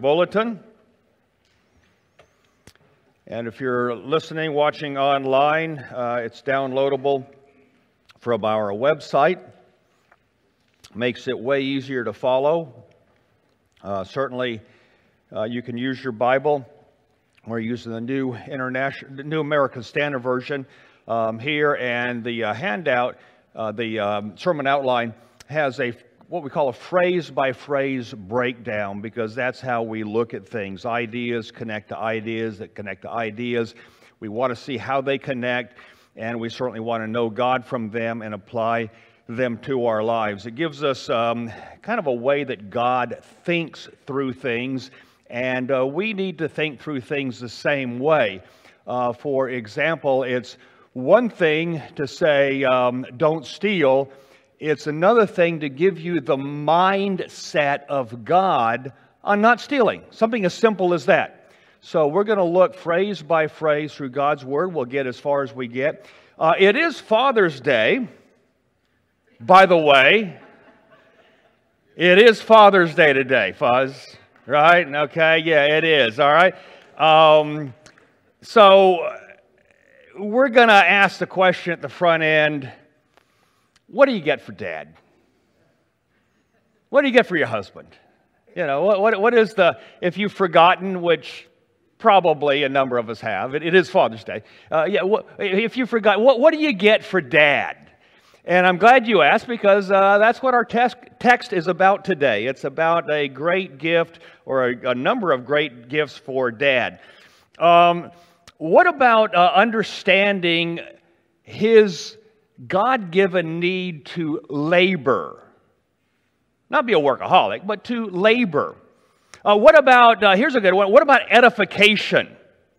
bulletin. And if you're listening, watching online, uh, it's downloadable from our website. Makes it way easier to follow. Uh, certainly, uh, you can use your Bible. We're using the New International, New American Standard Version um, here, and the uh, handout, uh, the um, sermon outline has a what we call a phrase by phrase breakdown because that's how we look at things. Ideas connect to ideas that connect to ideas. We want to see how they connect, and we certainly want to know God from them and apply them to our lives. It gives us um, kind of a way that God thinks through things, and uh, we need to think through things the same way. Uh, for example, it's one thing to say, um, don't steal it's another thing to give you the mindset of God on not stealing. Something as simple as that. So we're going to look phrase by phrase through God's Word. We'll get as far as we get. Uh, it is Father's Day, by the way. It is Father's Day today, Fuzz. Right? Okay, yeah, it is. All right. Um, so we're going to ask the question at the front end what do you get for dad? What do you get for your husband? You know, what, what, what is the, if you've forgotten, which probably a number of us have, it, it is Father's Day. Uh, yeah, what, if you forgot, what, what do you get for dad? And I'm glad you asked because uh, that's what our text, text is about today. It's about a great gift or a, a number of great gifts for dad. Um, what about uh, understanding his God given need to labor. Not be a workaholic, but to labor. Uh, what about, uh, here's a good one, what about edification?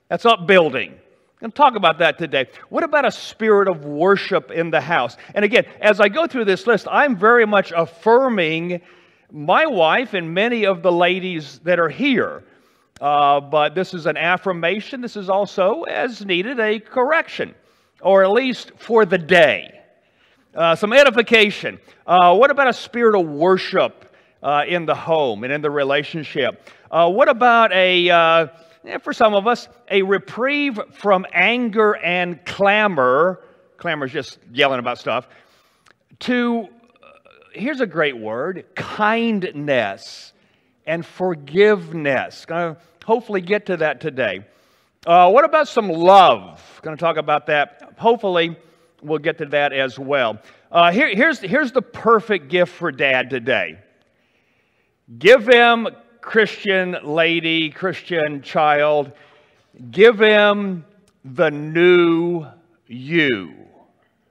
That's upbuilding. I'm talk about that today. What about a spirit of worship in the house? And again, as I go through this list, I'm very much affirming my wife and many of the ladies that are here. Uh, but this is an affirmation. This is also, as needed, a correction or at least for the day. Uh, some edification. Uh, what about a spirit of worship uh, in the home and in the relationship? Uh, what about a, uh, for some of us, a reprieve from anger and clamor? Clamor is just yelling about stuff. To, uh, here's a great word kindness and forgiveness. To hopefully get to that today. Uh, what about some love? Going to talk about that. Hopefully, we'll get to that as well. Uh, here, here's, here's the perfect gift for dad today give him, Christian lady, Christian child, give him the new you.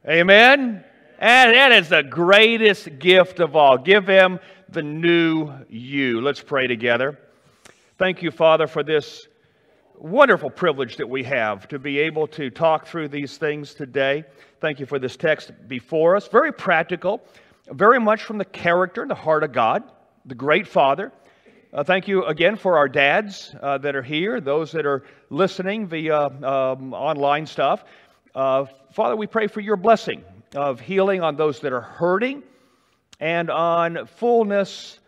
Amen? And that is the greatest gift of all. Give him the new you. Let's pray together. Thank you, Father, for this wonderful privilege that we have to be able to talk through these things today. Thank you for this text before us. Very practical, very much from the character and the heart of God, the great Father. Uh, thank you again for our dads uh, that are here, those that are listening via um, online stuff. Uh, Father, we pray for your blessing of healing on those that are hurting and on fullness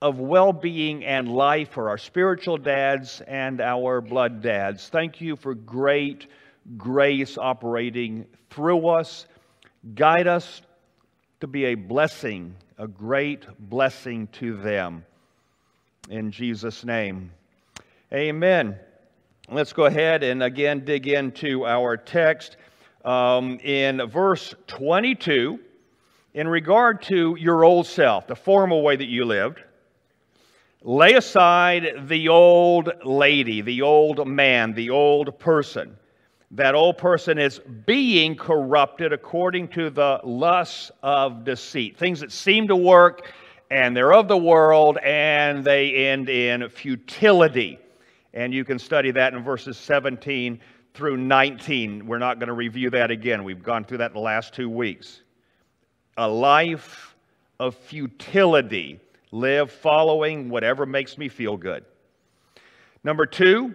of well being and life for our spiritual dads and our blood dads. Thank you for great grace operating through us. Guide us to be a blessing, a great blessing to them. In Jesus' name, amen. Let's go ahead and again dig into our text. Um, in verse 22, in regard to your old self, the former way that you lived, Lay aside the old lady, the old man, the old person. That old person is being corrupted according to the lusts of deceit. Things that seem to work and they're of the world and they end in futility. And you can study that in verses 17 through 19. We're not going to review that again. We've gone through that in the last two weeks. A life of futility Live following whatever makes me feel good. Number two,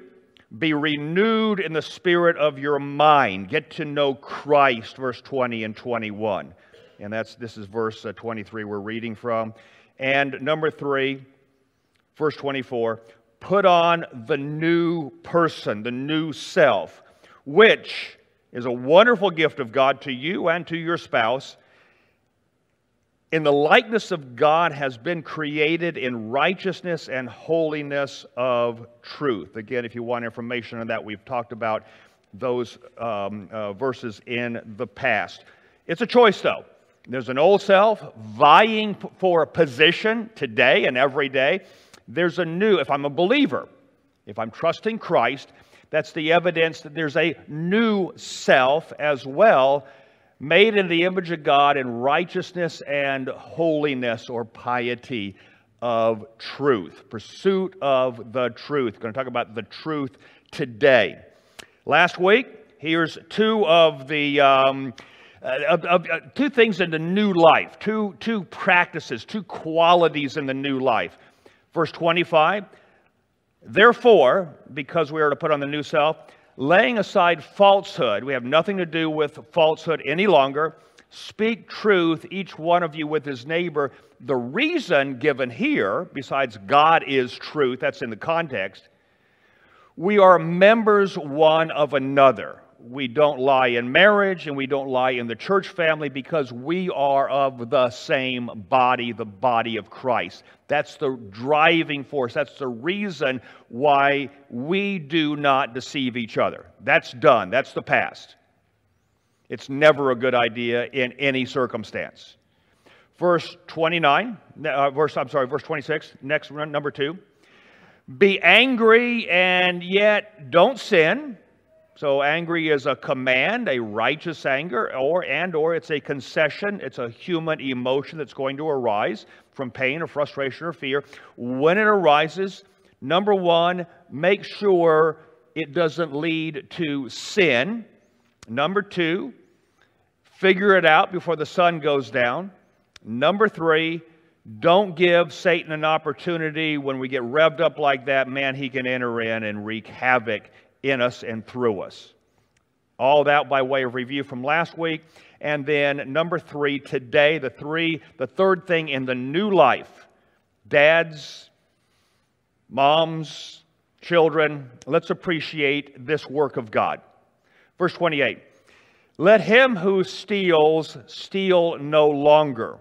be renewed in the spirit of your mind. Get to know Christ, verse 20 and 21. And that's this is verse uh, 23 we're reading from. And number three, verse 24, put on the new person, the new self, which is a wonderful gift of God to you and to your spouse in the likeness of God has been created in righteousness and holiness of truth. Again, if you want information on that, we've talked about those um, uh, verses in the past. It's a choice, though. There's an old self vying for a position today and every day. There's a new, if I'm a believer, if I'm trusting Christ, that's the evidence that there's a new self as well made in the image of God in righteousness and holiness or piety of truth, pursuit of the truth. We're going to talk about the truth today. Last week, here's two of the um, uh, uh, two things in the new life, two two practices, two qualities in the new life. Verse 25. Therefore, because we are to put on the new self, laying aside falsehood, we have nothing to do with falsehood any longer. Speak truth, each one of you with his neighbor. The reason given here, besides God is truth, that's in the context, we are members one of another. We don't lie in marriage and we don't lie in the church family because we are of the same body, the body of Christ. That's the driving force. That's the reason why we do not deceive each other. That's done. That's the past. It's never a good idea in any circumstance. Verse 29, uh, verse, I'm sorry, verse 26, next number two. Be angry and yet don't sin. So angry is a command, a righteous anger, or and or it's a concession. It's a human emotion that's going to arise from pain or frustration or fear. When it arises, number one, make sure it doesn't lead to sin. Number two, figure it out before the sun goes down. Number three, don't give Satan an opportunity when we get revved up like that, man, he can enter in and wreak havoc in us and through us. All that by way of review from last week. And then number three, today, the three, the third thing in the new life. Dads, moms, children, let's appreciate this work of God. Verse 28. Let him who steals steal no longer.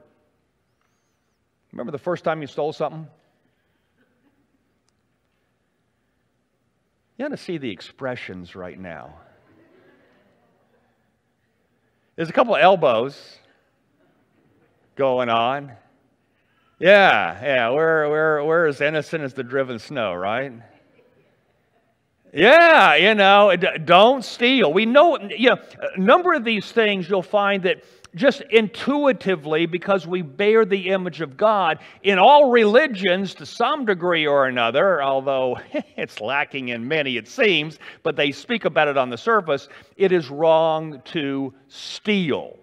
Remember the first time you stole something? You ought to see the expressions right now. There's a couple of elbows going on. Yeah, yeah, we're, we're, we're as innocent as the driven snow, right? Yeah, you know, don't steal. We know, you know, a number of these things you'll find that just intuitively, because we bear the image of God in all religions to some degree or another, although it's lacking in many, it seems, but they speak about it on the surface, it is wrong to steal.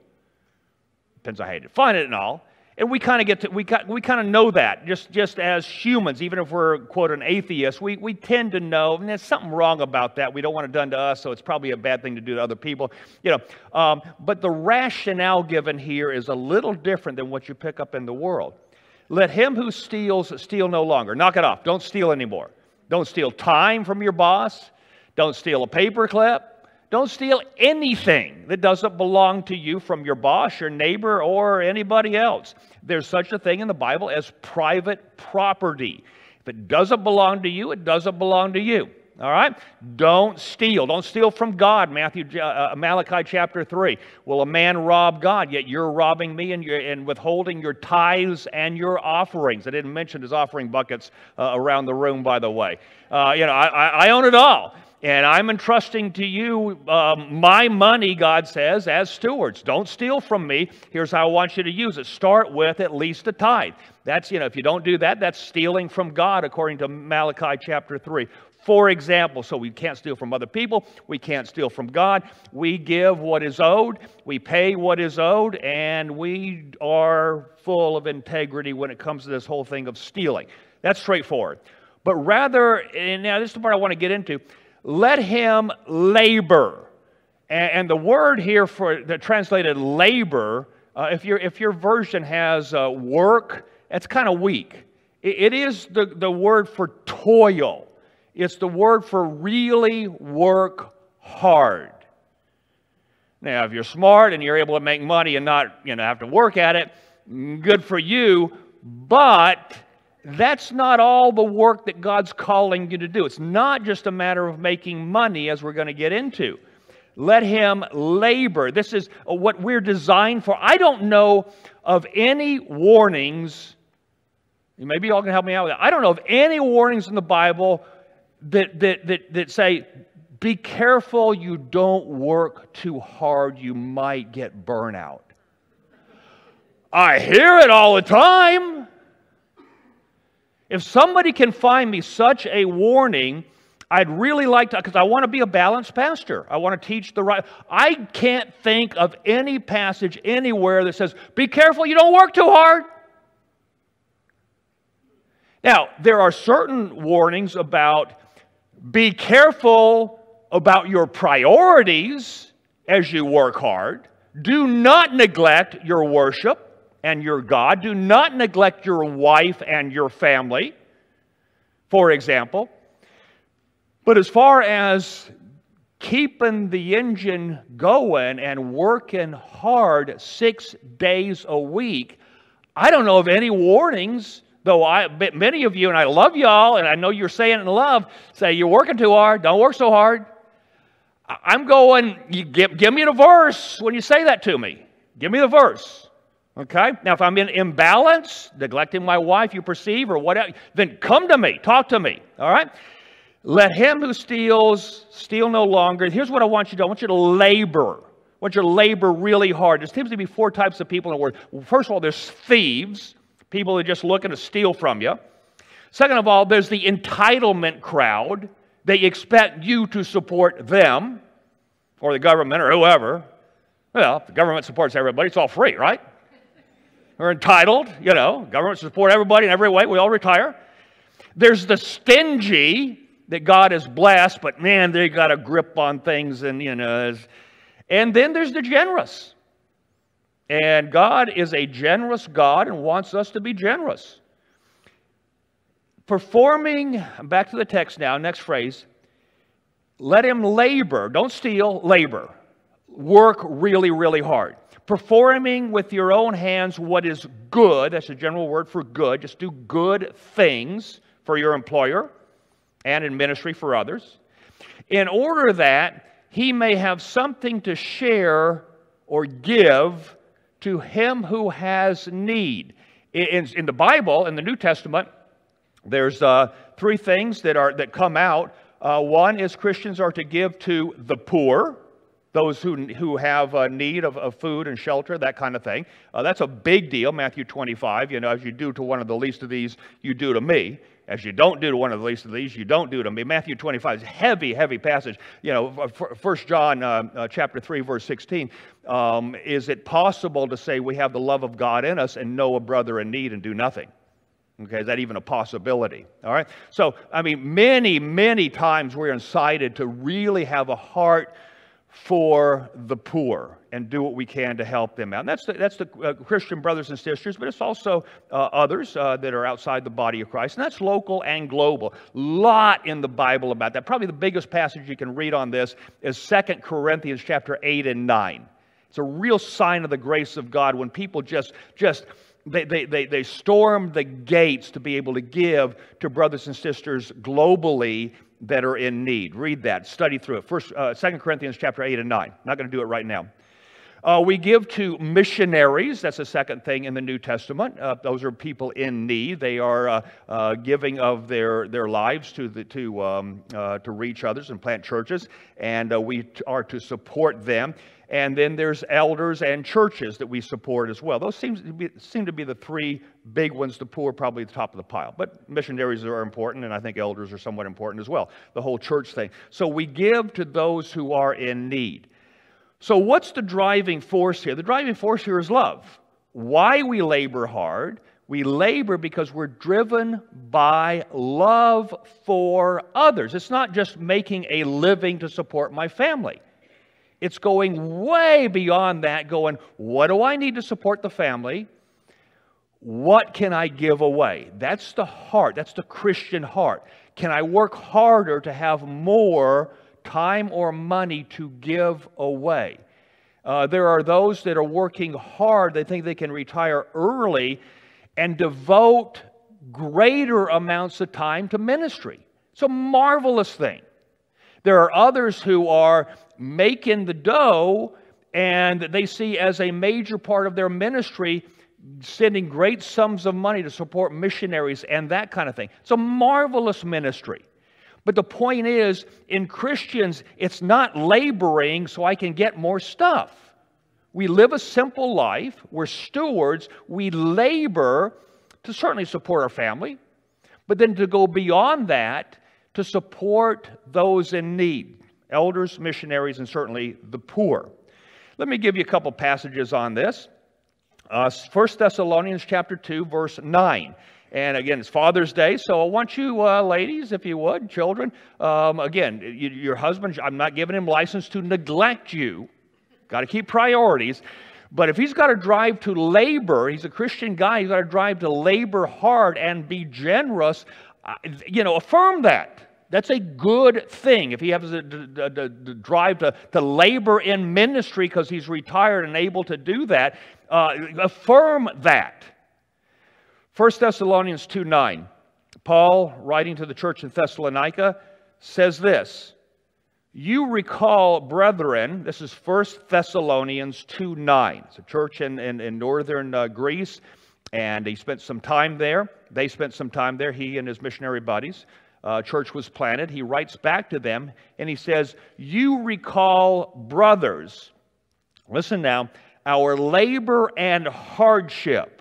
Depends on how you define it and all. And we kind of get to, we, we kind of know that just, just as humans, even if we're, quote, an atheist, we, we tend to know, and there's something wrong about that. We don't want it done to us, so it's probably a bad thing to do to other people. You know, um, but the rationale given here is a little different than what you pick up in the world. Let him who steals steal no longer. Knock it off. Don't steal anymore. Don't steal time from your boss. Don't steal a paperclip. Don't steal anything that doesn't belong to you from your boss, your neighbor, or anybody else. There's such a thing in the Bible as private property. If it doesn't belong to you, it doesn't belong to you. All right? Don't steal. Don't steal from God. Matthew, uh, Malachi chapter 3. Will a man rob God? Yet you're robbing me and, you're, and withholding your tithes and your offerings. I didn't mention his offering buckets uh, around the room, by the way. Uh, you know, I, I own it all. And I'm entrusting to you um, my money, God says, as stewards. Don't steal from me. Here's how I want you to use it. Start with at least a tithe. That's, you know, if you don't do that, that's stealing from God, according to Malachi chapter 3. For example, so we can't steal from other people, we can't steal from God. We give what is owed, we pay what is owed, and we are full of integrity when it comes to this whole thing of stealing. That's straightforward. But rather, and now this is the part I want to get into let him labor. And, and the word here for the translated labor, uh, if, your, if your version has uh, work, it's kind of weak. It, it is the, the word for toil, it's the word for really work hard. Now, if you're smart and you're able to make money and not you know, have to work at it, good for you, but that's not all the work that God's calling you to do. It's not just a matter of making money, as we're going to get into. Let him labor. This is what we're designed for. I don't know of any warnings. Maybe y'all can help me out with that. I don't know of any warnings in the Bible that, that, that, that say, be careful you don't work too hard, you might get burnout. I hear it all the time. If somebody can find me such a warning, I'd really like to, because I want to be a balanced pastor. I want to teach the right. I can't think of any passage anywhere that says, be careful you don't work too hard. Now, there are certain warnings about be careful about your priorities as you work hard. Do not neglect your worship and your God. Do not neglect your wife and your family, for example. But as far as keeping the engine going and working hard six days a week, I don't know of any warnings, though I, many of you, and I love y'all, and I know you're saying it in love, say you're working too hard, don't work so hard. I'm going, give, give me the verse when you say that to me. Give me the verse. Okay? Now, if I'm in imbalance, neglecting my wife, you perceive, or whatever, then come to me, talk to me. All right? Let him who steals steal no longer. Here's what I want you to do I want you to labor. I want you to labor really hard. There seems to be four types of people in the world. First of all, there's thieves, people who are just looking to steal from you. Second of all, there's the entitlement crowd. They expect you to support them or the government or whoever. Well, if the government supports everybody, it's all free, right? We're entitled, you know, government support everybody in every way. We all retire. There's the stingy that God has blessed, but man, they got a grip on things, and you know. And then there's the generous. And God is a generous God and wants us to be generous. Performing, back to the text now, next phrase, let him labor, don't steal, labor. Work really, really hard performing with your own hands what is good, that's a general word for good, just do good things for your employer and in ministry for others, in order that he may have something to share or give to him who has need. In, in the Bible, in the New Testament, there's uh, three things that, are, that come out. Uh, one is Christians are to give to the poor, those who, who have a need of, of food and shelter, that kind of thing. Uh, that's a big deal, Matthew 25. You know, as you do to one of the least of these, you do to me. As you don't do to one of the least of these, you don't do to me. Matthew 25 is heavy, heavy passage. You know, First John uh, uh, chapter 3, verse 16. Um, is it possible to say we have the love of God in us and know a brother in need and do nothing? Okay, is that even a possibility? All right. So, I mean, many, many times we're incited to really have a heart for the poor and do what we can to help them out. And that's the, that's the uh, Christian brothers and sisters, but it's also uh, others uh, that are outside the body of Christ. And that's local and global. A lot in the Bible about that. Probably the biggest passage you can read on this is Second Corinthians chapter 8 and 9. It's a real sign of the grace of God when people just, just they, they, they, they storm the gates to be able to give to brothers and sisters globally that are in need. Read that, study through it. First, uh, 2 Corinthians chapter 8 and 9. Not going to do it right now. Uh, we give to missionaries. That's the second thing in the New Testament. Uh, those are people in need. They are uh, uh giving of their, their lives to, the, to, um, uh, to reach others and plant churches, and uh, we are to support them. And then there's elders and churches that we support as well. Those seem to be, seem to be the three big ones. The poor probably at the top of the pile. But missionaries are important, and I think elders are somewhat important as well. The whole church thing. So we give to those who are in need. So what's the driving force here? The driving force here is love. Why we labor hard? We labor because we're driven by love for others. It's not just making a living to support my family. It's going way beyond that, going, what do I need to support the family? What can I give away? That's the heart. That's the Christian heart. Can I work harder to have more time or money to give away? Uh, there are those that are working hard. They think they can retire early and devote greater amounts of time to ministry. It's a marvelous thing. There are others who are making the dough and they see as a major part of their ministry sending great sums of money to support missionaries and that kind of thing. It's a marvelous ministry. But the point is, in Christians, it's not laboring so I can get more stuff. We live a simple life. We're stewards. We labor to certainly support our family, but then to go beyond that to support those in need elders, missionaries, and certainly the poor. Let me give you a couple passages on this. Uh, 1 Thessalonians chapter 2, verse 9. And again, it's Father's Day, so I want you, uh, ladies, if you would, children, um, again, you, your husband, I'm not giving him license to neglect you. Got to keep priorities. But if he's got to drive to labor, he's a Christian guy, he's got to drive to labor hard and be generous, you know, affirm that. That's a good thing. If he has to, drive to, to labor in ministry because he's retired and able to do that, uh, affirm that. 1 Thessalonians 2 9. Paul, writing to the church in Thessalonica, says this You recall, brethren, this is 1 Thessalonians 2 9. It's a church in, in, in northern uh, Greece, and he spent some time there. They spent some time there, he and his missionary buddies uh, church was planted, he writes back to them and he says, You recall, brothers, listen now, our labor and hardship.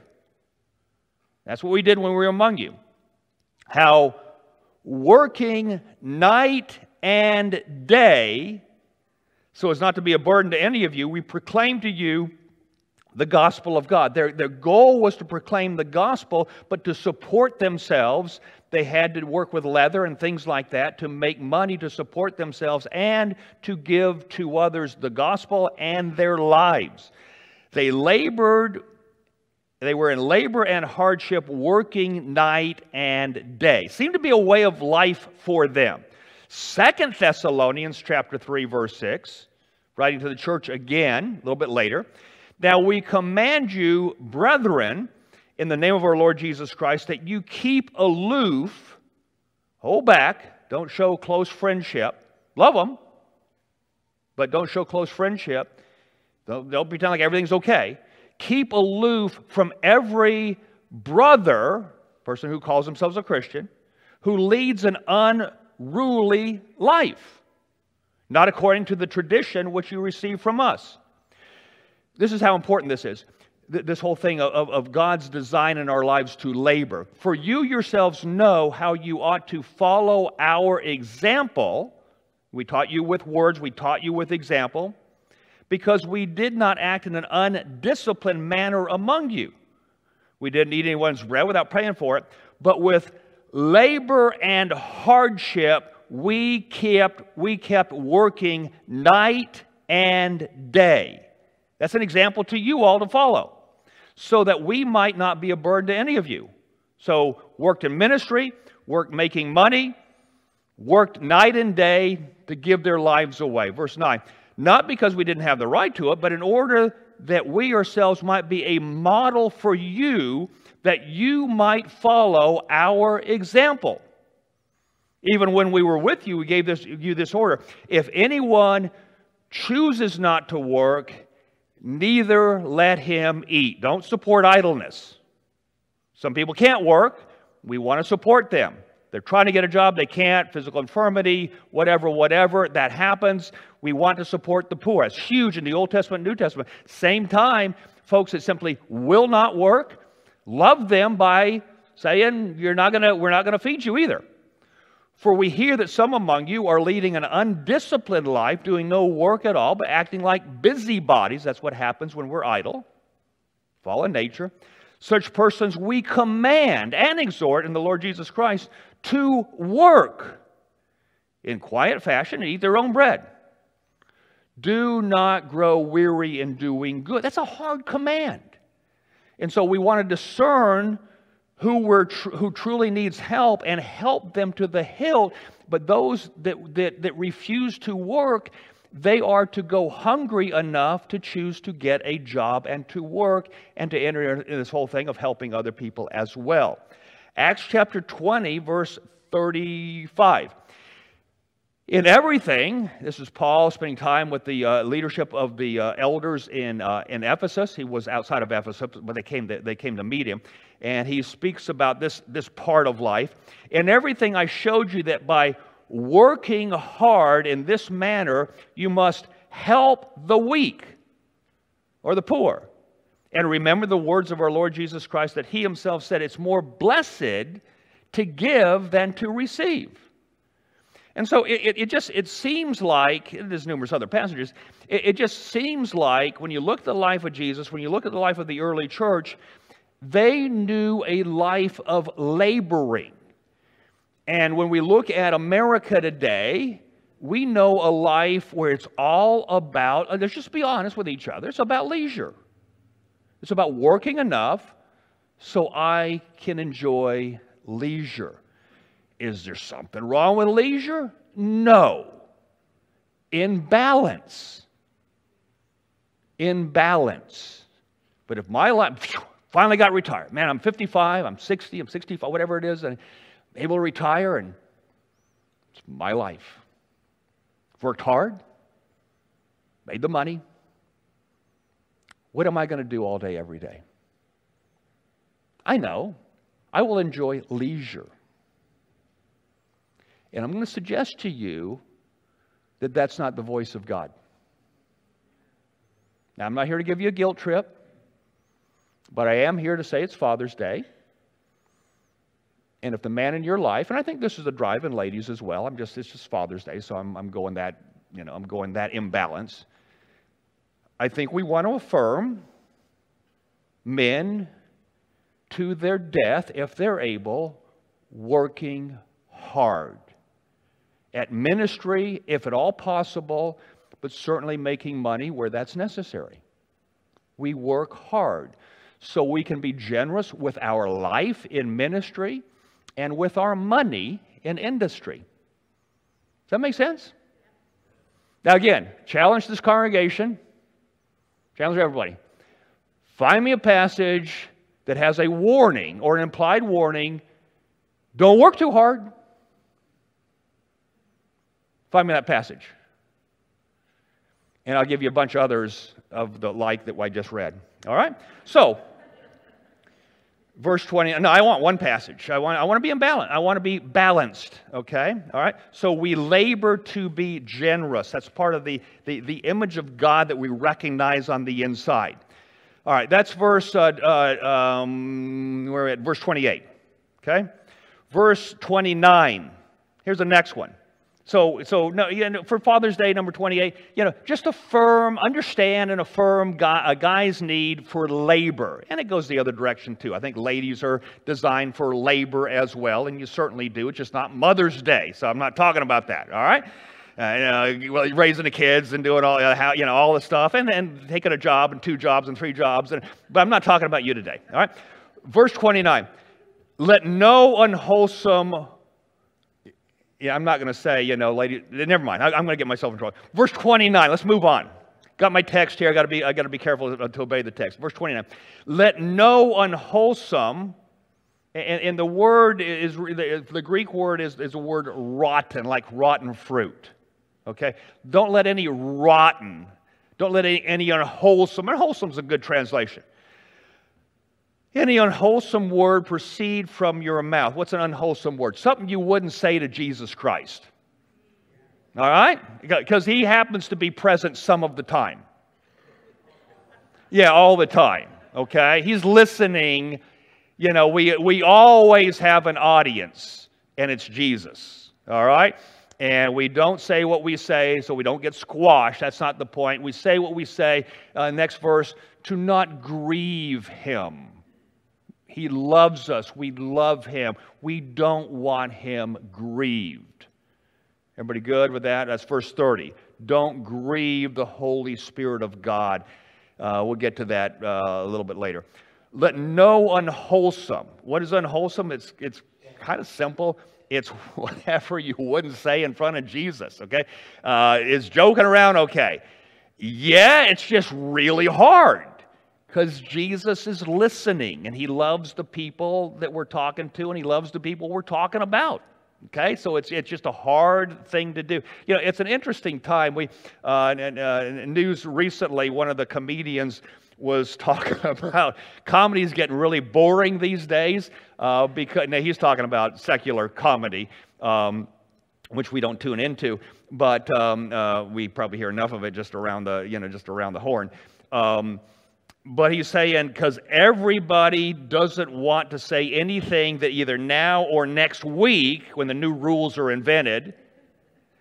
That's what we did when we were among you. How working night and day, so as not to be a burden to any of you, we proclaim to you the gospel of God. Their, their goal was to proclaim the gospel, but to support themselves, they had to work with leather and things like that to make money to support themselves and to give to others the gospel and their lives. They labored, they were in labor and hardship, working night and day. Seemed to be a way of life for them. Second Thessalonians chapter 3, verse 6, writing to the church again, a little bit later. Now we command you, brethren, in the name of our Lord Jesus Christ, that you keep aloof, hold back, don't show close friendship. Love them, but don't show close friendship. Don't, don't pretend like everything's okay. Keep aloof from every brother, person who calls themselves a Christian, who leads an unruly life, not according to the tradition which you receive from us this is how important this is this whole thing of, of God's design in our lives to labor. For you yourselves know how you ought to follow our example. We taught you with words, we taught you with example, because we did not act in an undisciplined manner among you. We didn't eat anyone's bread without praying for it, but with labor and hardship, we kept, we kept working night and day that's an example to you all to follow, so that we might not be a burden to any of you. So, worked in ministry, worked making money, worked night and day to give their lives away. Verse 9, not because we didn't have the right to it, but in order that we ourselves might be a model for you, that you might follow our example. Even when we were with you, we gave this, you this order. If anyone chooses not to work, neither let him eat. Don't support idleness. Some people can't work. We want to support them. They're trying to get a job, they can't, physical infirmity, whatever, whatever, that happens. We want to support the poor. It's huge in the Old Testament New Testament. Same time, folks that simply will not work, love them by saying, You're not gonna, we're not going to feed you either. For we hear that some among you are leading an undisciplined life, doing no work at all, but acting like busybodies. That's what happens when we're idle, fallen nature. Such persons we command and exhort in the Lord Jesus Christ to work in quiet fashion and eat their own bread. Do not grow weary in doing good. That's a hard command. And so we want to discern who, were tr- who truly needs help and help them to the hilt. But those that, that, that refuse to work, they are to go hungry enough to choose to get a job and to work and to enter into this whole thing of helping other people as well. Acts chapter 20, verse 35. In everything, this is Paul spending time with the uh, leadership of the uh, elders in, uh, in Ephesus. He was outside of Ephesus, but they came, to, they came to meet him. And he speaks about this, this part of life. In everything, I showed you that by working hard in this manner, you must help the weak or the poor. And remember the words of our Lord Jesus Christ that he himself said, It's more blessed to give than to receive. And so it, it, just it seems like there's numerous other passages. It, it just seems like when you look at the life of Jesus, when you look at the life of the early church, they knew a life of laboring. And when we look at America today, we know a life where it's all about, uh, let's just be honest with each other, it's about leisure. It's about working enough so I can enjoy leisure. Is there something wrong with leisure? No. In balance. In balance. But if my life finally got retired, man, I'm 55, I'm 60, I'm 65, whatever it is, and I'm able to retire, and it's my life. Worked hard, made the money. What am I going to do all day, every day? I know. I will enjoy leisure. And I'm going to suggest to you that that's not the voice of God. Now, I'm not here to give you a guilt trip, but I am here to say it's Father's Day. And if the man in your life, and I think this is a drive in ladies as well, I'm just, it's just Father's Day, so I'm, I'm going that, you know, I'm going that imbalance. I think we want to affirm men to their death, if they're able, working hard at ministry, if at all possible, but certainly making money where that's necessary. We work hard so we can be generous with our life in ministry and with our money in industry. Does that make sense? Now, again, challenge this congregation, challenge everybody. Find me a passage that has a warning or an implied warning don't work too hard. Find me that passage. And I'll give you a bunch of others of the like that I just read. All right? So, verse 20. No, I want one passage. I want, I want to be in balance. I want to be balanced. Okay? All right? So, we labor to be generous. That's part of the, the, the image of God that we recognize on the inside. All right, that's verse, uh, uh, um, we're at verse 28. Okay? Verse 29. Here's the next one. So, so no, you know, for Father's Day, number 28, you know, just affirm, understand and affirm guy, a guy's need for labor. And it goes the other direction, too. I think ladies are designed for labor as well, and you certainly do. It's just not Mother's Day, so I'm not talking about that, all right? Uh, you know, well, raising the kids and doing all, uh, how, you know, all the stuff, and then taking a job and two jobs and three jobs. And, but I'm not talking about you today, all right? Verse 29, let no unwholesome yeah, I'm not going to say, you know, lady, never mind. I, am going to get myself in trouble. Verse 29, let's move on. Got my text here. I got to be, I got to be careful to, to obey the text. Verse 29. Let no unwholesome, and, and the word is, the, the Greek word is, is a word rotten, like rotten fruit. Okay? Don't let any rotten, don't let any, any unwholesome, unwholesome is a good translation any unwholesome word proceed from your mouth. What's an unwholesome word? Something you wouldn't say to Jesus Christ. All right? Because he happens to be present some of the time. Yeah, all the time. Okay? He's listening. You know, we, we always have an audience, and it's Jesus. All right? And we don't say what we say so we don't get squashed. That's not the point. We say what we say. Uh, next verse to not grieve him. He loves us. We love him. We don't want him grieved. Everybody good with that? That's verse 30. Don't grieve the Holy Spirit of God. Uh, we'll get to that uh, a little bit later. Let no unwholesome. What is unwholesome? It's, it's kind of simple. It's whatever you wouldn't say in front of Jesus, okay? Uh, is joking around okay? Yeah, it's just really hard because Jesus is listening and he loves the people that we're talking to and he loves the people we're talking about. Okay, so it's, it's just a hard thing to do. You know, it's an interesting time. We, uh, in, uh, in news recently, one of the comedians was talking about comedy is getting really boring these days uh, because now he's talking about secular comedy. Um, which we don't tune into, but um, uh, we probably hear enough of it just around the, you know, just around the horn. Um, but he's saying because everybody doesn't want to say anything that either now or next week, when the new rules are invented,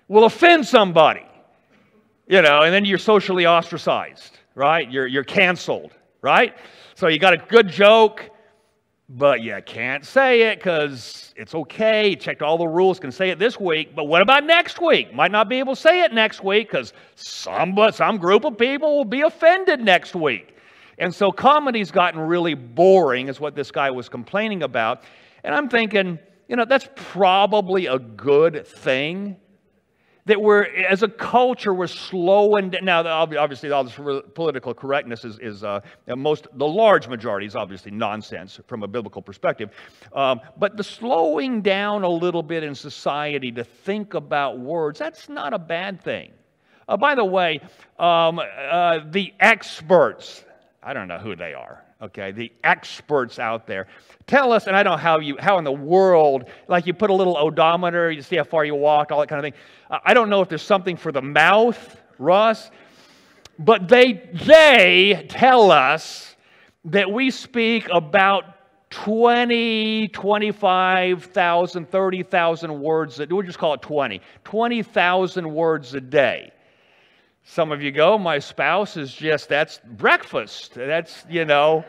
will offend somebody. You know, and then you're socially ostracized, right? You're, you're canceled, right? So you got a good joke, but you can't say it because it's okay. You checked all the rules, can say it this week. But what about next week? Might not be able to say it next week because some, some group of people will be offended next week. And so comedy's gotten really boring, is what this guy was complaining about. And I'm thinking, you know, that's probably a good thing. That we're, as a culture, we're slowing down. Now, obviously, all this political correctness is, is uh, most, the large majority is obviously nonsense from a biblical perspective. Um, but the slowing down a little bit in society to think about words, that's not a bad thing. Uh, by the way, um, uh, the experts, I don't know who they are, okay, the experts out there. Tell us, and I don't know how you, how in the world, like you put a little odometer, you see how far you walked, all that kind of thing. I don't know if there's something for the mouth, Russ, but they, they tell us that we speak about 20, 25,000, 30,000 words, we'll just call it 20, 20,000 words a day. Some of you go, my spouse is just, that's breakfast. That's, you know,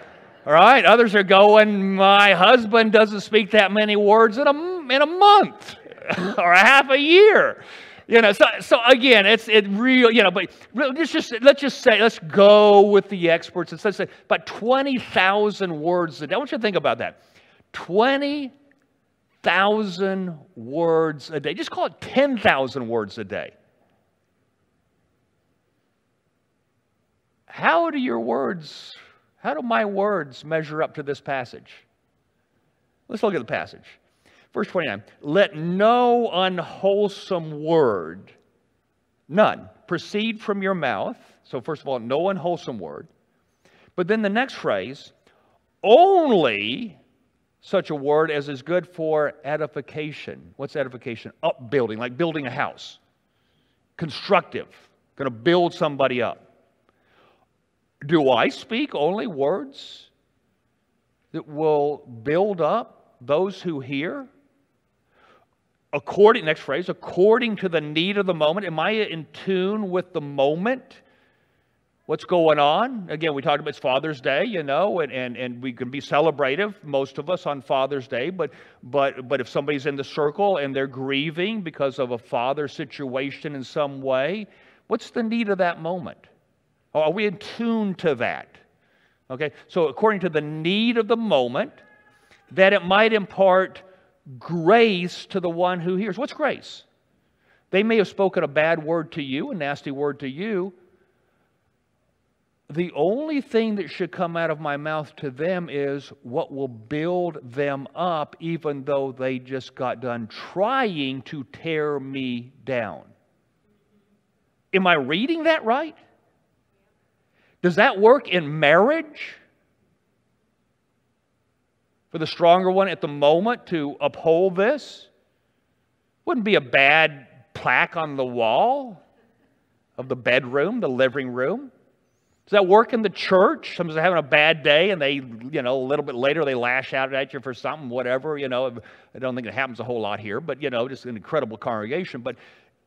all right. Others are going, my husband doesn't speak that many words in a, in a month or a half a year. You know, so, so again, it's it real, you know, but let's just, let's just say, let's go with the experts and say about 20,000 words a day. I want you to think about that. 20,000 words a day. Just call it 10,000 words a day. How do your words, how do my words measure up to this passage? Let's look at the passage. Verse 29 Let no unwholesome word, none, proceed from your mouth. So, first of all, no unwholesome word. But then the next phrase, only such a word as is good for edification. What's edification? Upbuilding, like building a house. Constructive, going to build somebody up. Do I speak only words that will build up those who hear? According, next phrase, according to the need of the moment. Am I in tune with the moment? What's going on? Again, we talked about it's Father's Day, you know, and, and, and we can be celebrative, most of us, on Father's Day, but, but, but if somebody's in the circle and they're grieving because of a father situation in some way, what's the need of that moment? Oh, are we in tune to that? Okay, so according to the need of the moment, that it might impart grace to the one who hears. What's grace? They may have spoken a bad word to you, a nasty word to you. The only thing that should come out of my mouth to them is what will build them up, even though they just got done trying to tear me down. Am I reading that right? Does that work in marriage? For the stronger one at the moment to uphold this? Wouldn't be a bad plaque on the wall of the bedroom, the living room. Does that work in the church? Someone's having a bad day and they, you know, a little bit later they lash out at you for something, whatever, you know. I don't think it happens a whole lot here, but, you know, just an incredible congregation. But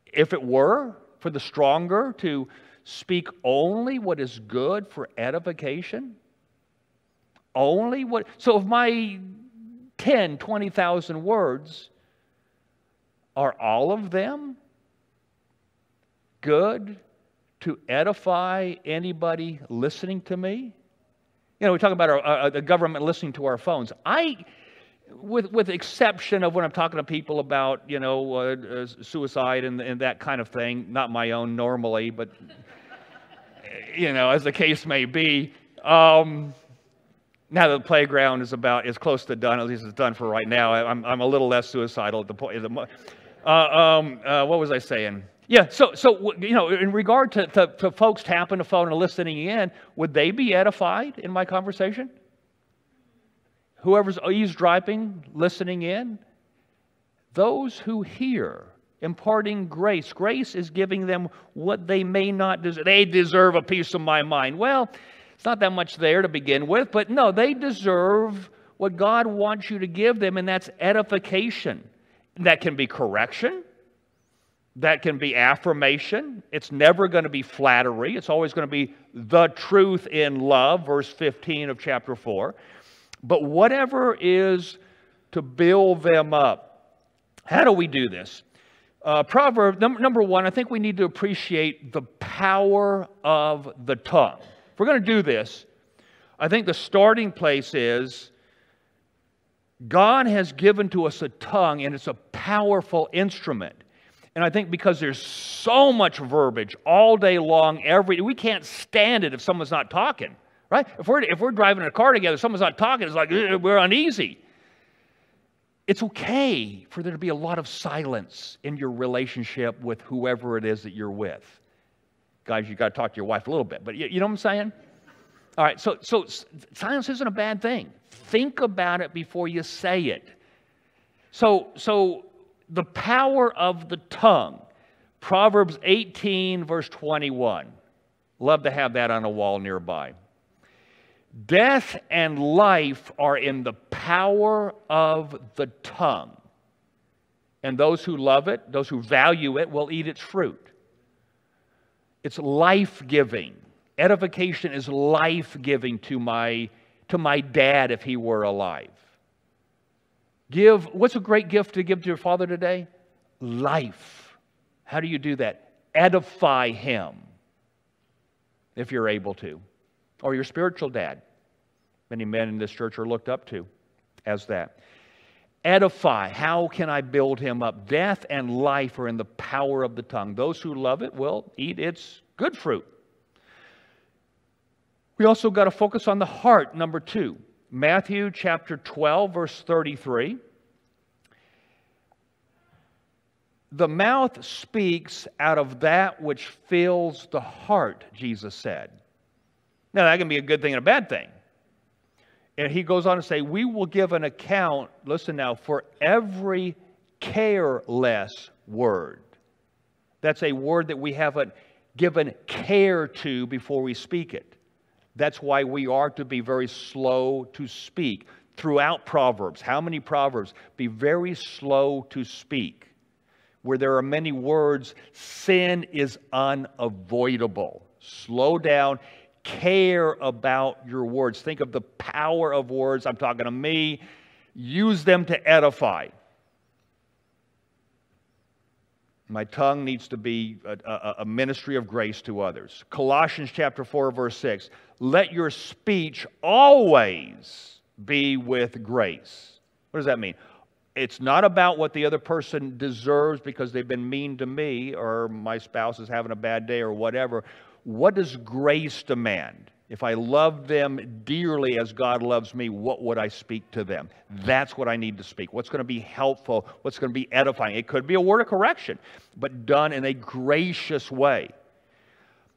if it were for the stronger to speak only what is good for edification? Only what. So if my 10, 20,000 words are all of them good to edify anybody listening to me? You know, we talk about our, uh, the government listening to our phones. I, with, with exception of when I'm talking to people about, you know, uh, uh, suicide and, and that kind of thing, not my own normally, but, you know, as the case may be. Um, now that the playground is about as close to done, at least it's done for right now, I'm, I'm a little less suicidal at the point. the Uh, um, uh, what was I saying? Yeah, so, so you know, in regard to, to, to folks tapping the phone and listening in, would they be edified in my conversation? Whoever's eavesdropping, listening in, those who hear, imparting grace. Grace is giving them what they may not deserve. They deserve a piece of my mind. Well, it's not that much there to begin with, but no, they deserve what God wants you to give them, and that's edification. That can be correction, that can be affirmation. It's never going to be flattery. It's always going to be the truth in love, verse 15 of chapter 4. But whatever is to build them up. How do we do this? Uh, proverb num- number one, I think we need to appreciate the power of the tongue. If we're going to do this, I think the starting place is God has given to us a tongue, and it's a powerful instrument. And I think because there's so much verbiage all day long, every we can't stand it if someone's not talking, right? If we're if we're driving in a car together, someone's not talking, it's like uh, uh, we're uneasy. It's okay for there to be a lot of silence in your relationship with whoever it is that you're with. Guys, you got to talk to your wife a little bit, but you, you know what I'm saying? All right, so so silence isn't a bad thing. Think about it before you say it. So so the power of the tongue. Proverbs 18 verse 21. Love to have that on a wall nearby. Death and life are in the power of the tongue. And those who love it, those who value it, will eat its fruit. It's life giving. Edification is life giving to my, to my dad if he were alive. Give, what's a great gift to give to your father today? Life. How do you do that? Edify him if you're able to. Or your spiritual dad. Many men in this church are looked up to as that. Edify. How can I build him up? Death and life are in the power of the tongue. Those who love it will eat its good fruit. We also got to focus on the heart, number two. Matthew chapter 12, verse 33. The mouth speaks out of that which fills the heart, Jesus said. Now, that can be a good thing and a bad thing. And he goes on to say, We will give an account, listen now, for every careless word. That's a word that we haven't given care to before we speak it. That's why we are to be very slow to speak throughout Proverbs. How many Proverbs? Be very slow to speak. Where there are many words, sin is unavoidable. Slow down, care about your words. Think of the power of words. I'm talking to me. Use them to edify. My tongue needs to be a, a, a, ministry of grace to others. Colossians chapter 4, verse 6. Let your speech always be with grace. What does that mean? It's not about what the other person deserves because they've been mean to me or my spouse is having a bad day or whatever. What does grace demand? If I love them dearly as God loves me, what would I speak to them? That's what I need to speak. What's going to be helpful? What's going to be edifying? It could be a word of correction, but done in a gracious way.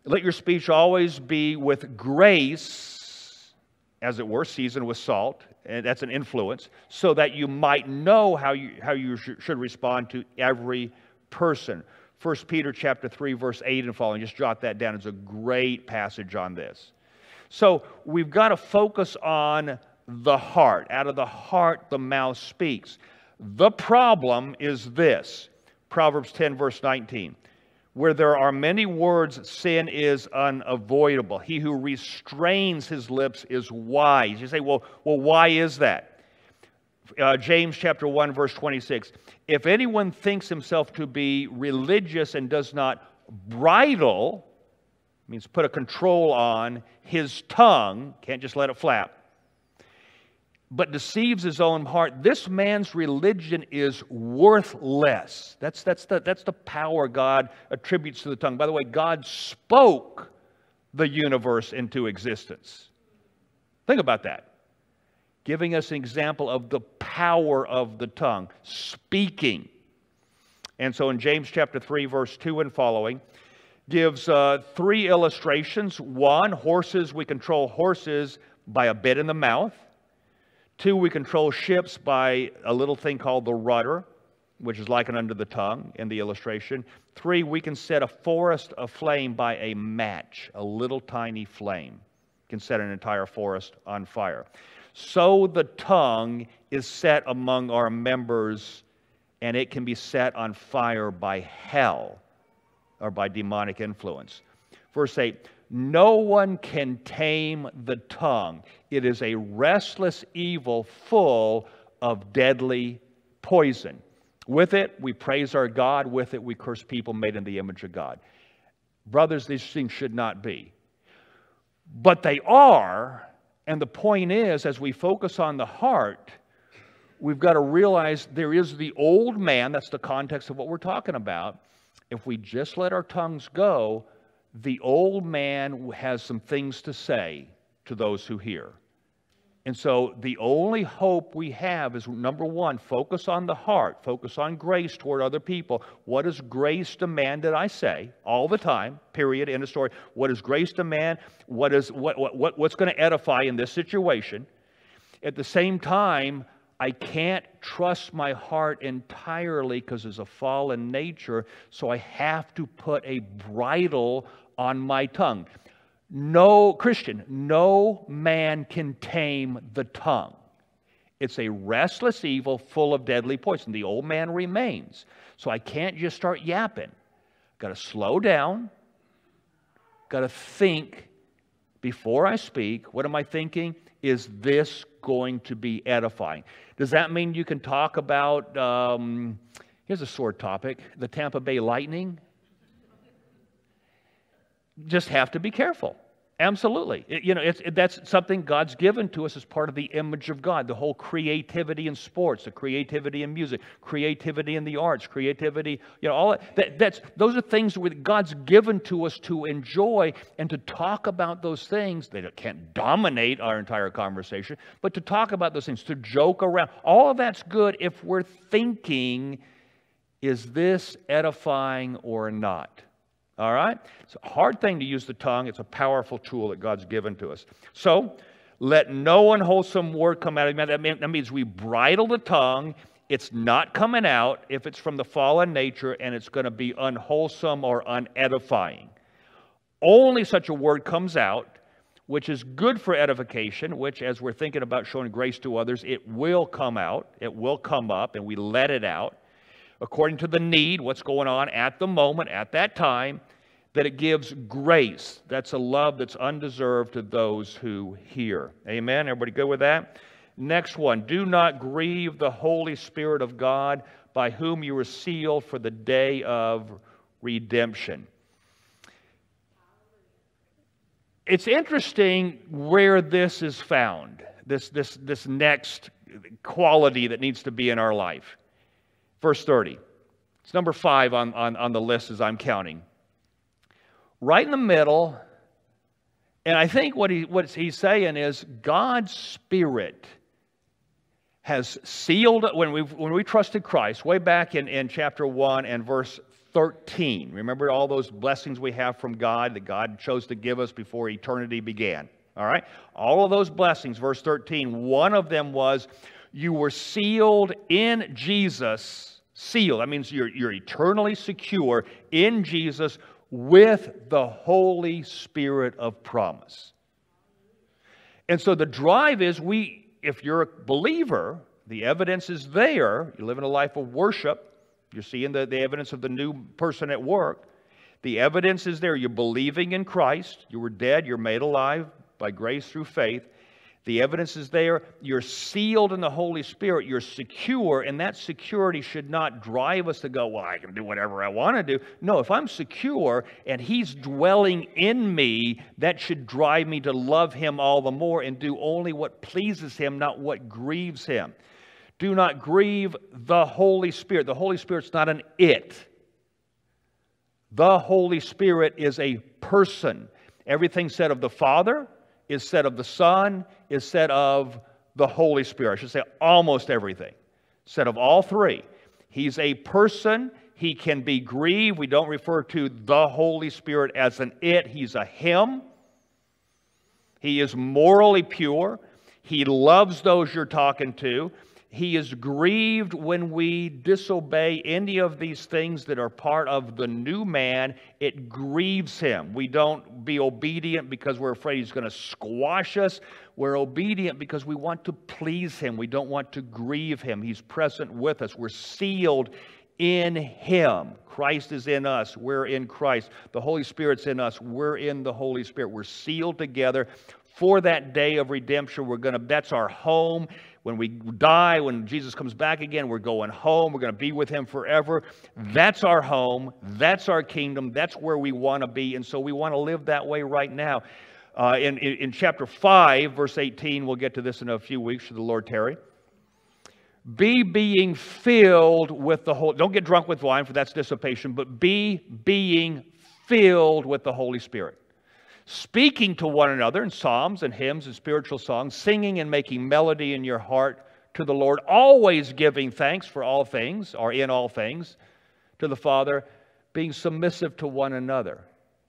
Let your speech always be with grace, as it were, seasoned with salt, and that's an influence, so that you might know how you, how you sh- should respond to every person. 1 Peter chapter 3, verse 8 and following, just jot that down. It's a great passage on this. So we've got to focus on the heart. Out of the heart, the mouth speaks. The problem is this Proverbs 10, verse 19. Where there are many words, sin is unavoidable. He who restrains his lips is wise. You say, well, well why is that? Uh, James chapter 1, verse 26. If anyone thinks himself to be religious and does not bridle, means put a control on his tongue, can't just let it flap. but deceives his own heart, this man's religion is worthless. That's, that's, the, that's the power God attributes to the tongue. By the way, God spoke the universe into existence. Think about that. Giving us an example of the power of the tongue, speaking. And so in James chapter 3, verse 2 and following, gives uh, three illustrations. One, horses, we control horses by a bit in the mouth. Two, we control ships by a little thing called the rudder, which is likened under the tongue in the illustration. Three, we can set a forest aflame by a match, a little tiny flame. Can set an entire forest on fire. So the tongue is set among our members, and it can be set on fire by hell or by demonic influence. Verse 8 No one can tame the tongue, it is a restless evil full of deadly poison. With it, we praise our God. With it, we curse people made in the image of God. Brothers, these things should not be. But they are, and the point is, as we focus on the heart, we've got to realize there is the old man, that's the context of what we're talking about. If we just let our tongues go, the old man has some things to say to those who hear. And so the only hope we have is number one, focus on the heart, focus on grace toward other people. What does grace demand that I say all the time? Period. End of story. What does grace demand? What is what, what, what what's going to edify in this situation? At the same time, I can't trust my heart entirely because there's a fallen nature, so I have to put a bridle on my tongue. No, Christian, no man can tame the tongue. It's a restless evil full of deadly poison. The old man remains. So I can't just start yapping. Got to slow down. Got to think before I speak. What am I thinking? Is this going to be edifying? Does that mean you can talk about, um, here's a sore topic, the Tampa Bay Lightning? Just have to be careful. Absolutely. It- you know, it's, it, that's something God's given to us as part of the image of God. The whole creativity in sports, the creativity in music, creativity in the arts, creativity, you know, all that, that that's those are things that God's given to us to enjoy and to talk about those things. They can't dominate our entire conversation, but to talk about those things, to joke around. All of that's good if we're thinking, is this edifying or not? All right? It's a hard thing to use the tongue. It's a powerful tool that God's given to us. So, let no unwholesome word come out of your mouth. That that means we bridle the tongue. It's not coming out if it's from the fallen nature and it's going to be unwholesome or unedifying. Only such a word comes out which is good for edification, which, as we're thinking about showing grace to others, it will come out, it will come up, and we let it out according to the need, what's going on at the moment, at that time, that it gives grace. That's a love that's undeserved to those who hear. Amen? Everybody good with that? Next one do not grieve the Holy Spirit of God, by whom you were sealed for the day of redemption. It's interesting where this is found, this, this, this next quality that needs to be in our life. Verse 30. It's number five on, on, on the list as I'm counting. Right in the middle, and I think what, he, what he's saying is God's Spirit has sealed, when we when we trusted Christ, way back in, in chapter 1 and verse 13. Remember all those blessings we have from God that God chose to give us before eternity began. All right? All of those blessings, verse 13, one of them was you were sealed in Jesus. Sealed. That means you're, you're eternally secure in Jesus with the Holy Spirit of promise. And so the drive is we, if you're a believer, the evidence is there. You live in a life of worship. You're seeing the, the evidence of the new person at work. The evidence is there. You're believing in Christ. You were dead. You're made alive by grace through faith. The evidence is there. You're sealed in the Holy Spirit. You're secure, and that security should not drive us to go, Well, I can do whatever I want to do. No, if I'm secure and He's dwelling in me, that should drive me to love Him all the more and do only what pleases Him, not what grieves Him. Do not grieve the Holy Spirit. The Holy Spirit's not an it, the Holy Spirit is a person. Everything said of the Father is said of the Son, is said of the Holy Spirit. I should say almost everything. Said of all three. He's a person. He can be grieved. We don't refer to the Holy Spirit as an it, he's a him. He is morally pure. He loves those you're talking to. He is grieved when we disobey any of these things that are part of the new man. It grieves him. We don't be obedient because we're afraid he's going to squash us. We're obedient because we want to please him. We don't want to grieve him. He's present with us. We're sealed in him. Christ is in us. We're in Christ. The Holy Spirit's in us. We're in the Holy Spirit. We're sealed together for that day of redemption. We're going to that's our home. When we die, when Jesus comes back again, we're going home. We're going to be with him forever. That's our home. That's our kingdom. That's where we want to be. And so we want to live that way right now. Uh, in, in, in chapter 5, verse 18, we'll get to this in a few weeks, should the Lord tarry. Be being filled with the Holy Don't get drunk with wine, for that's dissipation, but be being filled with the Holy Spirit speaking to one another in psalms and hymns and spiritual songs, singing and making melody in your heart to the Lord, always giving thanks for all things or in all things to the Father, being submissive to one another.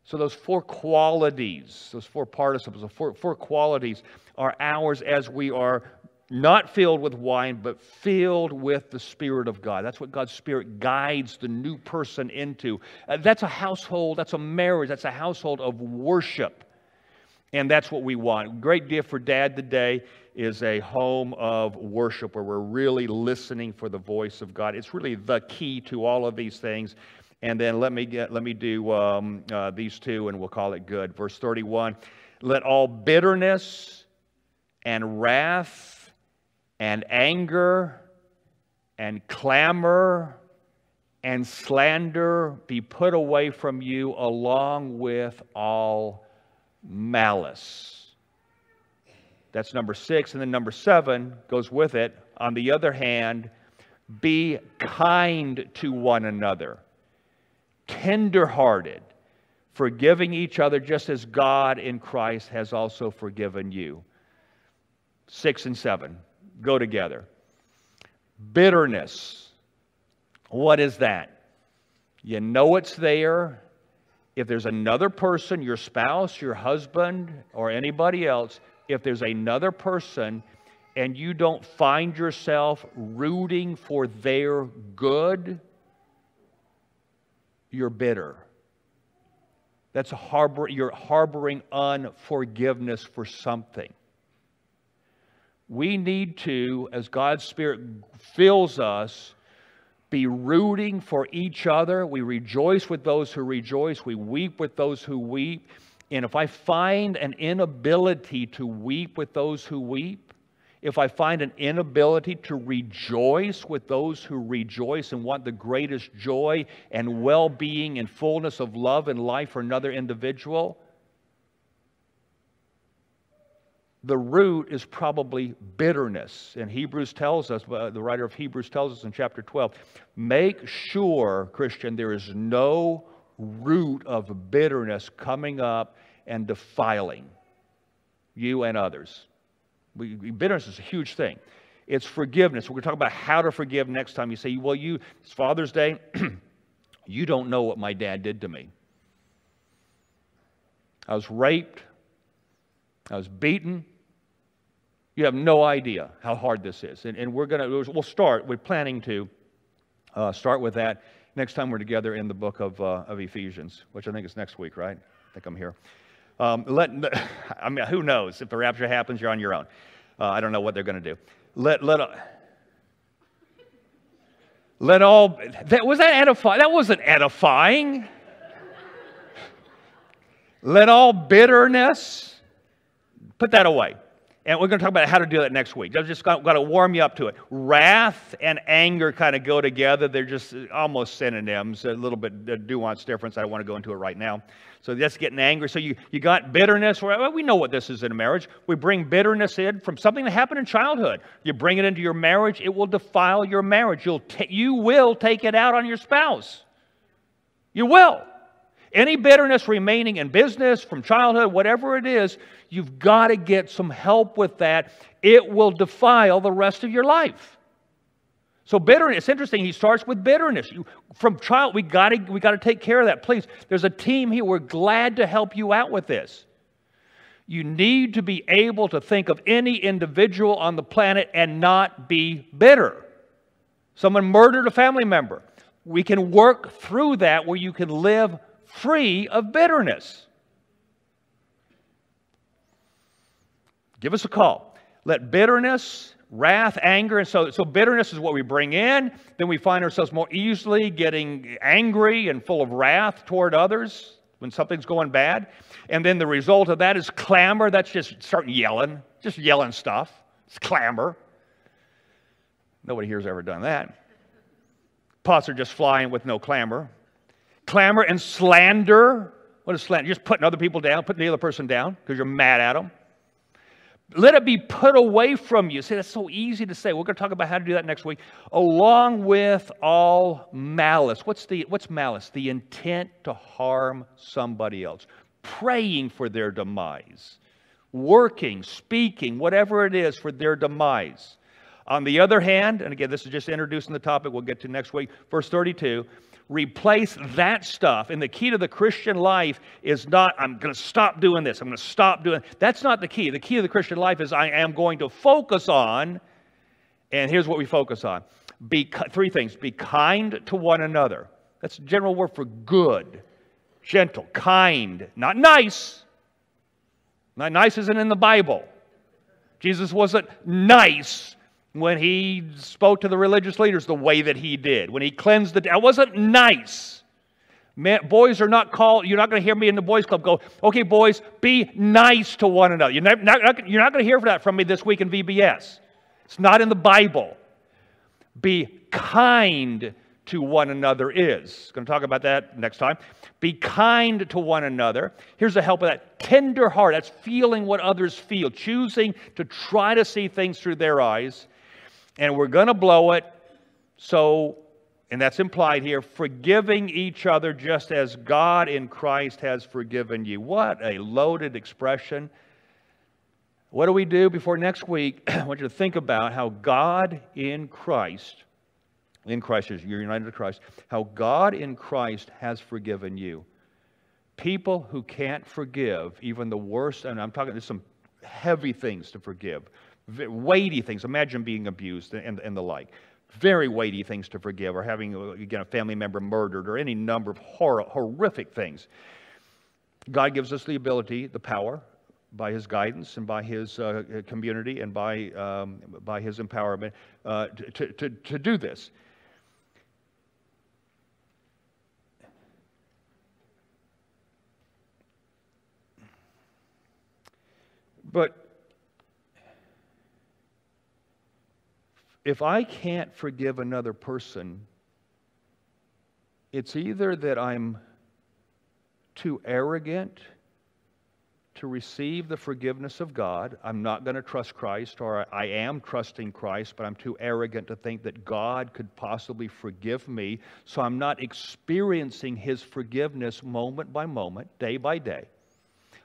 So, those four qualities, those four participles, the four, four qualities are ours as we are not filled with wine, but filled with the Spirit of God. That's what God's Spirit guides the new person into. Uh, that's a household, that's a marriage, that's a household of worship. And that's what we want. Great gift for dad today is a home of worship where we're really listening for the voice of God. It's really the key to all of these things. And then let me get, let me do um, uh, these two, and we'll call it good. Verse 31: Let all bitterness and wrath and anger and clamor and slander be put away from you along with all malice. That's number six. And then number seven goes with it. On the other hand, be kind to one another, tenderhearted, forgiving each other just as God in Christ has also forgiven you. Six and seven go together. Bitterness. What is that? You know it's there. If there's another person, your spouse, your husband, or anybody else, if there's another person and you don't find yourself rooting for their good, you're bitter. That's a harbor, you're harboring unforgiveness for something. We need to, as God's Spirit fills us, be rooting for each other. We rejoice with those who rejoice. We weep with those who weep. And if I find an inability to weep with those who weep, if I find an inability to rejoice with those who rejoice and want the greatest joy and well being and fullness of love and life for another individual, the root is probably bitterness. And Hebrews tells us, uh, the writer of Hebrews tells us in chapter 12, make sure, Christian, there is no root of bitterness coming up and defiling you and others. We, bitterness is a huge thing. It's forgiveness. We're going to talk about how to forgive next time. You say, well, you, it's Father's Day. you don't know what my dad did to me. I was raped. I was beaten. You have no idea how hard this is. And, and we're going to, we'll start, we're planning to uh, start with that next time we're together in the book of, uh, of Ephesians, which I think is next week, right? I think I'm here. Um, let, I mean, who knows? If the rapture happens, you're on your own. Uh, I don't know what they're going to do. Let, let, let all, that, was that edifying? That wasn't edifying. let all bitterness, put that away And we're going to talk about how to do that next week. I've just got, got to warm you up to it. Wrath and anger kind of go together. They're just uh, almost synonyms, a little bit a nuance difference. I don't want to go into it right now. So that's getting angry. So you, you got bitterness. Well, we know what this is in a marriage. We bring bitterness in from something that happened in childhood. You bring it into your marriage, it will defile your marriage. You'll ta- you will take it out on your spouse. You will. Any bitterness remaining in business from childhood, whatever it is, you've got to get some help with that. It will defile the rest of your life. So bitterness, it's interesting. He starts with bitterness. You, from child, we got to we got to take care of that. Please, there's a team here. We're glad to help you out with this. You need to be able to think of any individual on the planet and not be bitter. Someone murdered a family member. We can work through that where you can live free of bitterness. Give us a call. Let bitterness, wrath, anger, and so, so bitterness is what we bring in. Then we find ourselves more easily getting angry and full of wrath toward others when something's going bad. And then the result of that is clamor. That's just starting yelling, just yelling stuff. It's clamor. Nobody here's ever done that. Pots are just flying with no clamor clamor and slander. What is slander? Just putting other people down, putting the other person down because you're mad at them. Let it be put away from you. See, that's so easy to say. We're going to talk about how to do that next week. Along with all malice. What's the what's malice? The intent to harm somebody else. Praying for their demise. Working, speaking, whatever it is for their demise. On the other hand, and again, this is just introducing the topic we'll get to next week, verse 32 replace that stuff. And the key to the Christian life is not, I'm going to stop doing this, I'm going to stop doing That's not the key. The key to the Christian life is I am going to focus on, and here's what we focus on be, three things be kind to one another. That's a general word for good, gentle, kind, not nice. Not nice isn't in the Bible. Jesus wasn't nice when he spoke to the religious leaders the way that he did, when he cleansed the. That wasn't nice. Man, boys are not called, you're not going to hear me in the boys' club go, okay, boys, be nice to one another. You're not, not, you're not going to hear that from me this week in VBS. It's not in the Bible. Be kind to one another is. Going to talk about that next time. Be kind to one another. Here's the help of that tender heart. That's feeling what others feel, choosing to try to see things through their eyes and we're going to blow it. So, and that's implied here, forgiving each other just as God in Christ has forgiven you. What a loaded expression. What do we do before next week? I want you to think about how God in Christ, in Christ, you're united to Christ, how God in Christ has forgiven you. People who can't forgive even the worst, and I'm talking, there's some heavy things to forgive weighty things. Imagine being abused and, and the like. Very weighty things to forgive, or having again a family member murdered, or any number of hor- horrific things. God gives us the ability, the power, by His guidance and by His uh, community and by um, by His empowerment uh, to, to, to do this. But if I can't forgive another person, it's either that I'm too arrogant to receive the forgiveness of God. I'm not going to trust Christ, or I am trusting Christ, but I'm too arrogant to think that God could possibly forgive me. So I'm not experiencing His forgiveness moment by moment, day by day.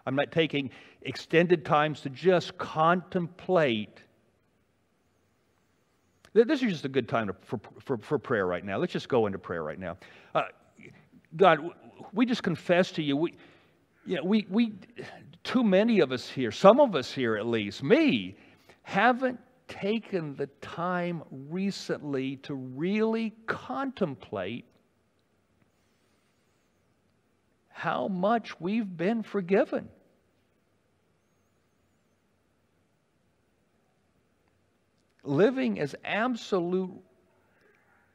I'm not taking extended times to just contemplate this is just a good time to, for, for, for, prayer right now. Let's just go into prayer right now. Uh, God, we just confess to you, we, you know, we, we, too many of us here, some of us here at least, me, haven't taken the time recently to really contemplate how much we've been forgiven. Living as absolute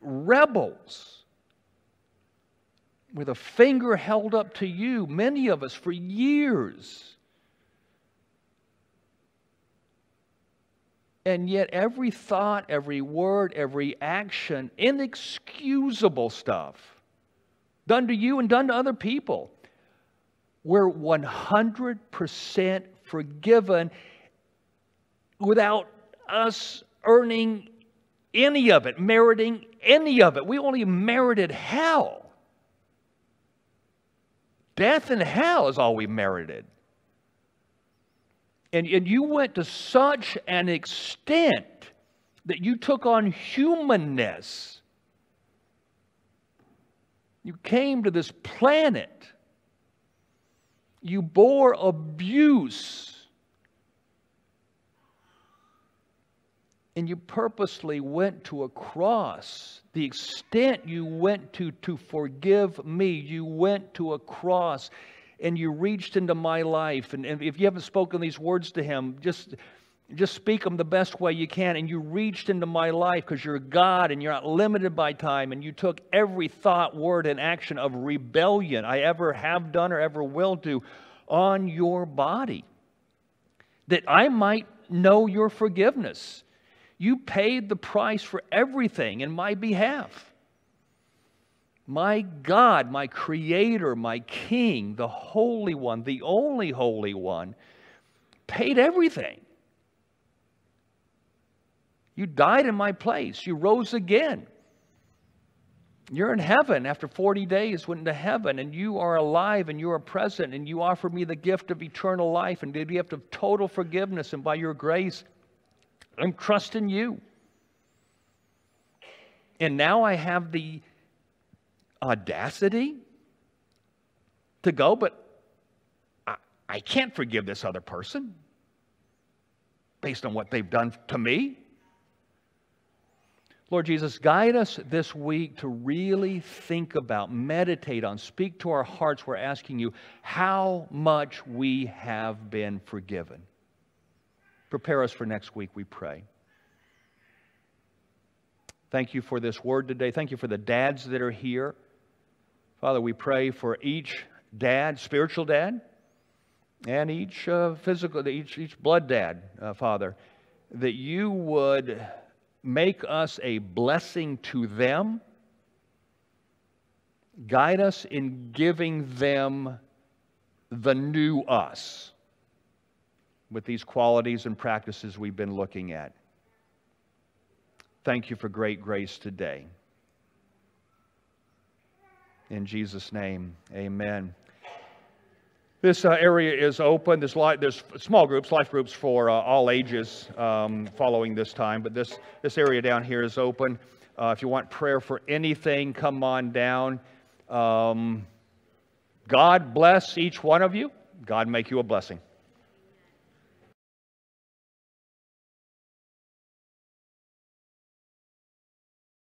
rebels with a finger held up to you, many of us for years. And yet, every thought, every word, every action, inexcusable stuff done to you and done to other people, we're 100% forgiven without us earning any of it, meriting any of it. We only merited hell. Death and hell is all we merited. And, and you went to such an extent that you took on humanness. You came to this planet. You bore abuse. And you purposely went to a cross. The extent you went to to forgive me, you went to a cross and you reached into my life. And, and if you haven't spoken these words to him, just just speak them the best way you can. And you reached into my life because you're God and you're not limited by time. And you took every thought, word, and action of rebellion I ever have done or ever will do on your body that I might know your forgiveness. You paid the price for everything in my behalf. My God, my Creator, my King, the Holy One, the only Holy One, paid everything. You died in my place. You rose again. You're in heaven after 40 days, went into heaven, and you are alive and you are present, and you offer me the gift of eternal life and the gift of total forgiveness, and by your grace, I'm trusting you. And now I have the audacity to go, but I, I can't forgive this other person based on what they've done to me. Lord Jesus, guide us this week to really think about, meditate on, speak to our hearts. We're asking you how much we have been forgiven. Prepare us for next week, we pray. Thank you for this word today. Thank you for the dads that are here. Father, we pray for each dad, spiritual dad, and each uh, physical, each, each blood dad, uh, Father, that you would make us a blessing to them. Guide us in giving them the new us with these qualities and practices we've been looking at. Thank you for great grace today. In Jesus' name, amen. This uh, area is open. There's, li- there's small groups, life groups for uh, all ages um, following this time, but this, this area down here is open. Uh, if you want prayer for anything, come on down. Um, God bless each one of you. God make you a blessing.